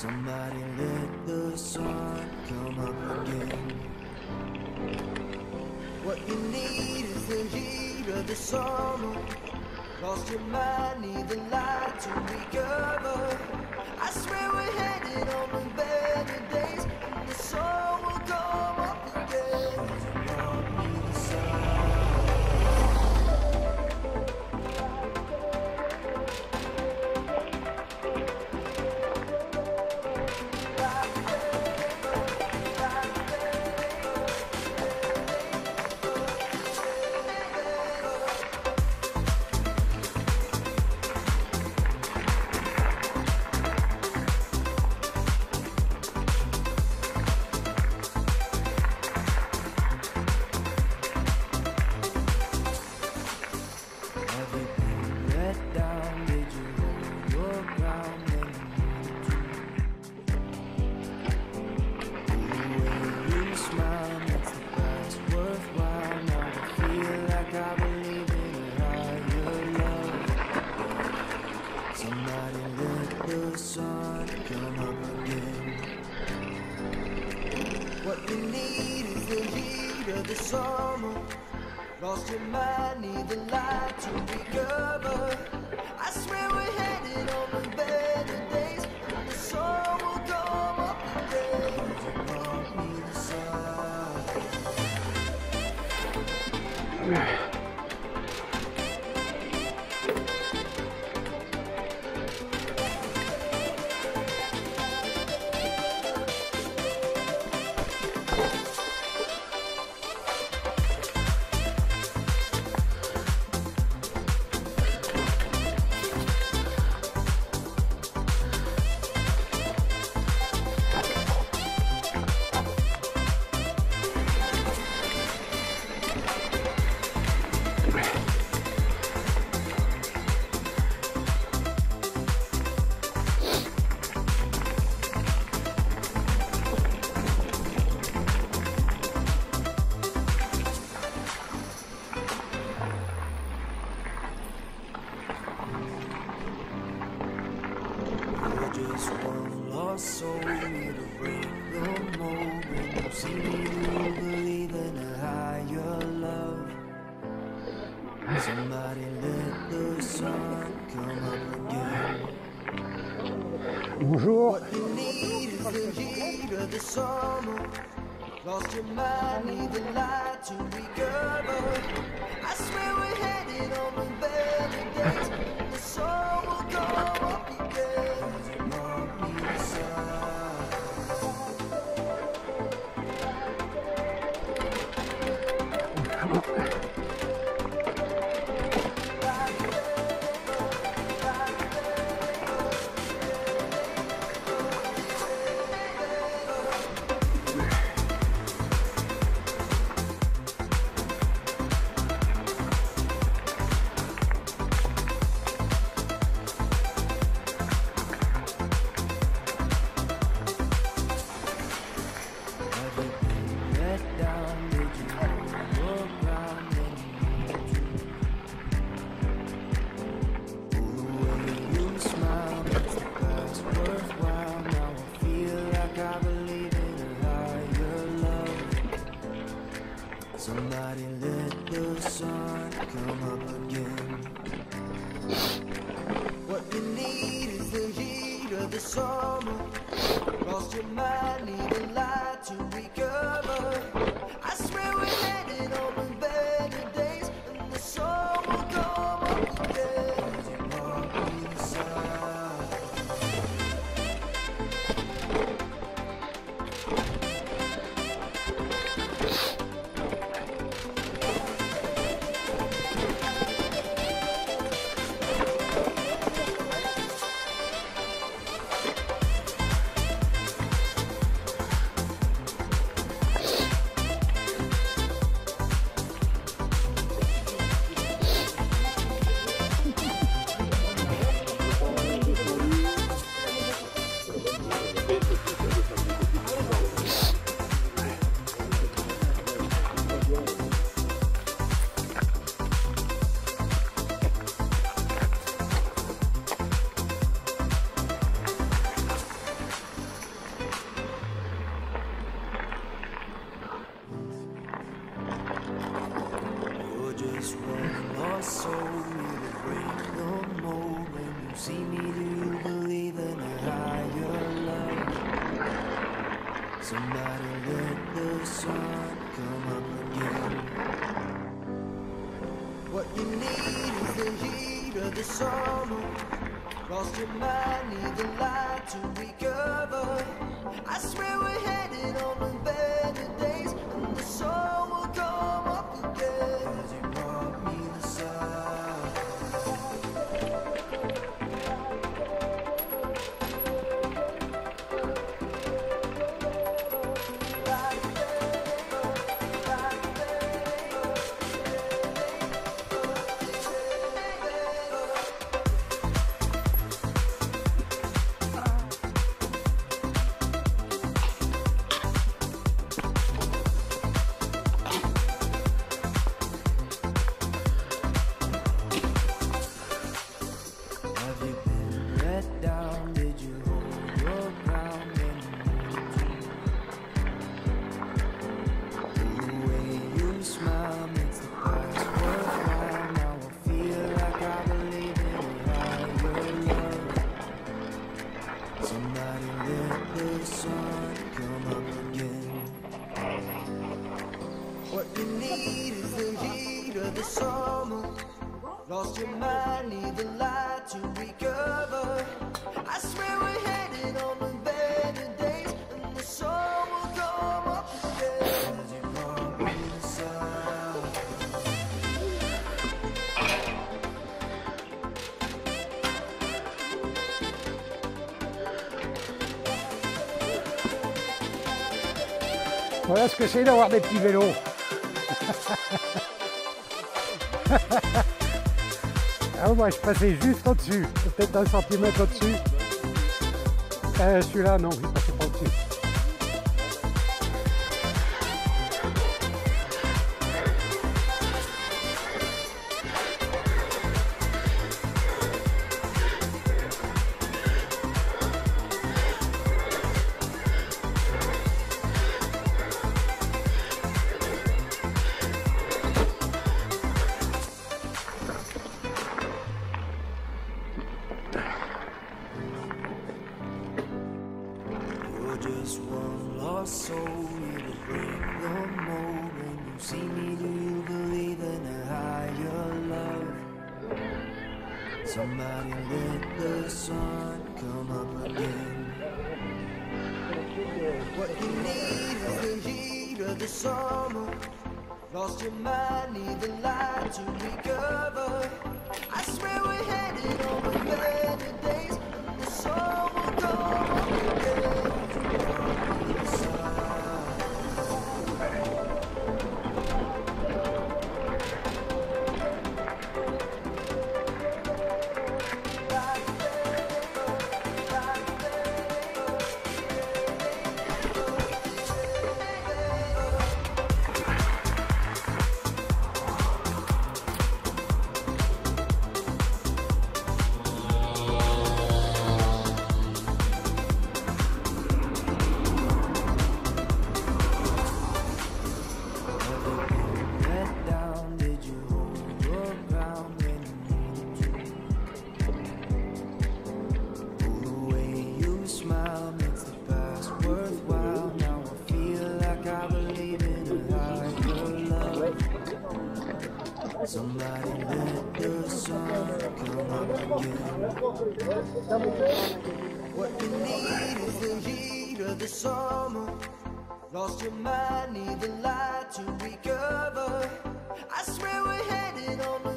Somebody let the sun come up again. What you need is the heat of the summer. Lost your mind, need the light to recover. I swear we're headed on the sun come up again. What you need is the heat of the summer. Lost your mind, need the light to recover. I swear we're headed on the better days. The sun will come up again. Me the sun. You're one lost soul here to break the mold. When you see me, you believe in a higher love? Somebody let the sun come up again. Bonjour. What you need is the heat of the summer. Lost your mind, need the light to recover. I swear we're headed on the the summer. Lost your mind, need a light to recover. I swear we're on the see me, do you believe in a higher love? Somebody let the sun come up again. What you need is the heat of the summer. Lost your mind, need the light to recover. I swear Voilà ce que c'est d'avoir des petits vélos. ah moi je passais juste au-dessus, peut-être un centimètre au-dessus. Euh, Celui-là non, lost soul, it'll break the mold. When you see me, do you believe in a higher love? Somebody let the sun come up again. What you need is the heat of the summer. Lost your mind, need the light to recover. I swear we're headed the better days, the sun will come What you need is the heat of the summer. Lost your mind, need the light to recover. I swear we're headed on